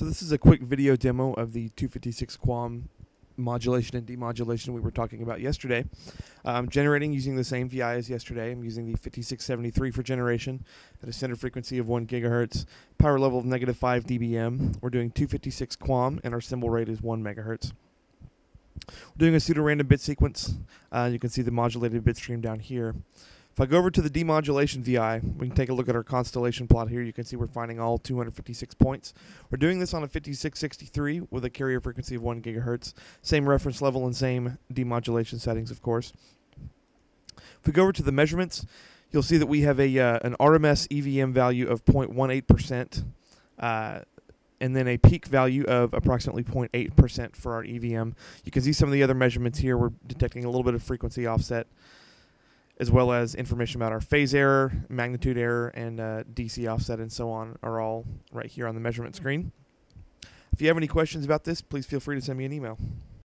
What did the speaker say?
So this is a quick video demo of the 256 QAM modulation and demodulation we were talking about yesterday. I'm generating using the same VI as yesterday. I'm using the 5673 for generation at a center frequency of 1 gigahertz, power level of negative 5 dBm. We're doing 256 QAM and our symbol rate is 1 megahertz. We're doing a pseudo-random bit sequence. Uh, you can see the modulated bit stream down here. If I go over to the demodulation VI, we can take a look at our constellation plot here. You can see we're finding all 256 points. We're doing this on a 5663 with a carrier frequency of 1 gigahertz. Same reference level and same demodulation settings, of course. If we go over to the measurements, you'll see that we have a uh, an RMS EVM value of 0.18%. Uh, and then a peak value of approximately 0.8% for our EVM. You can see some of the other measurements here. We're detecting a little bit of frequency offset as well as information about our phase error, magnitude error, and uh, DC offset and so on are all right here on the measurement screen. If you have any questions about this, please feel free to send me an email.